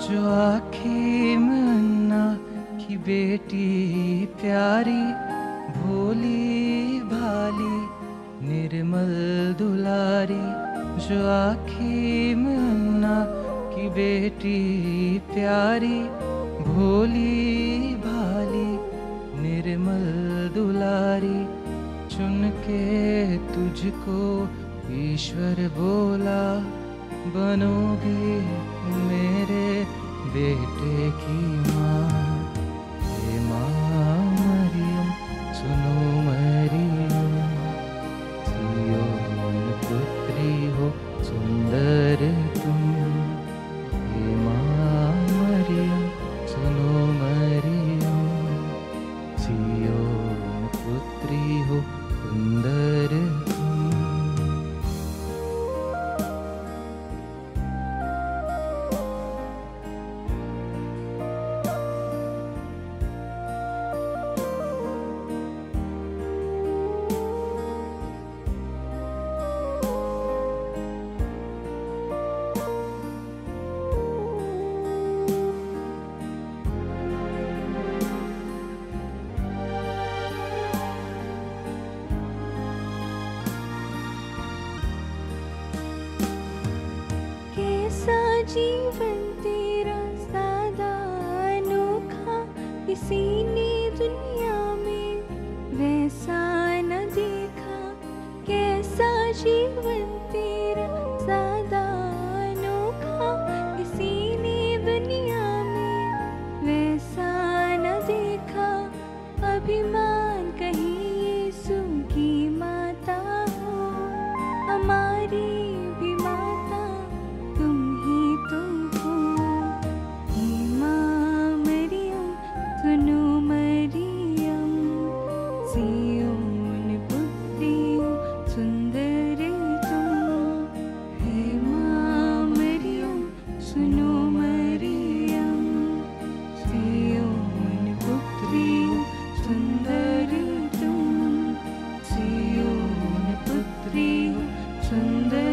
जो आखी मन्ना की बेटी प्यारी, भोली भाली, निर्मल दुलारी, जो आखी मन्ना की बेटी प्यारी, भोली भाली, निर्मल दुलारी चुन के तुझको ईश्वर बोला। बनोगी मेरे बेटे की माँ। जीवन तेरा सादा अनोखा किसी ने दुनिया में वैसा न देखा। कैसा जीवन Sunday.